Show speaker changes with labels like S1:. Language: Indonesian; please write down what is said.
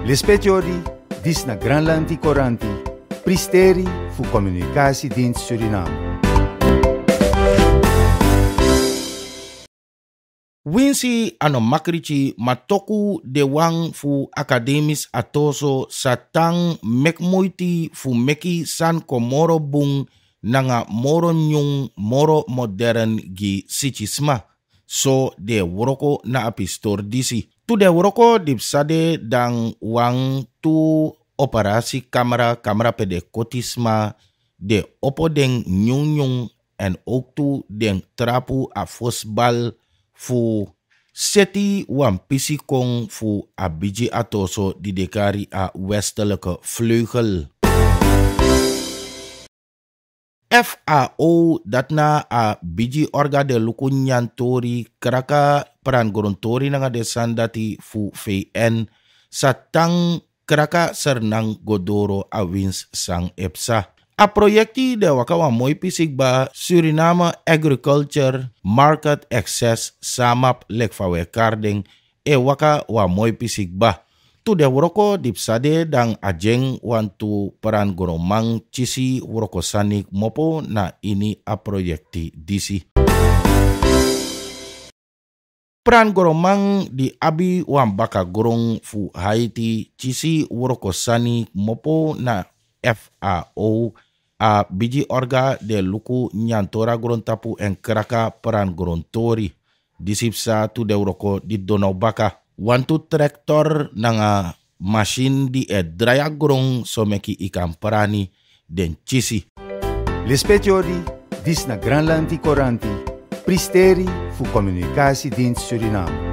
S1: Lispetiori, dis na Granlandi Coranti, Pristeri fu Communicatiedienst Suriname.
S2: Winsi ano makrichi matoku de wang fu akademis atoso satang mekmoiti fu meki san komoro bung nanga moro nyung moro modern gi sichisma. So de woroko na apistor disi. Tu de woroko dipsade dang wang tu operasi kamera kamera pede kotisma de opo den nyung en ook tu den trapu a fosbal fu seti wan pisi kong fu a biji atoso di dekari a westelijke vleugel. FAO dat na a biji orga de luku nyantori kraka peran gorontori nanga desan dati fu VN satang kraka sernang godoro a wins sang EPSA. A projekti de waka wa moi pisik ba Suriname Agriculture Market Access samap lekfawe karding e waka wa moi pisik ba. Tu de woroko dipsade dang ajeng wantu peran goromang cisi woroko sanik mopo na ini a disi. Peran goromang di abi wan baka gorong fu Haiti cisi woroko sanik mopo na FAO a biji orga de luku nyantora tapu en kraka peran gorontori. Disipsa tu de uroko di donau baka. Wantu traktor nanga masin di e draya gorong someki ikan perani den cisi.
S1: Lispetiori, dis na Granlandi Coranti, Pristeri fu Communicatiedienst Suriname.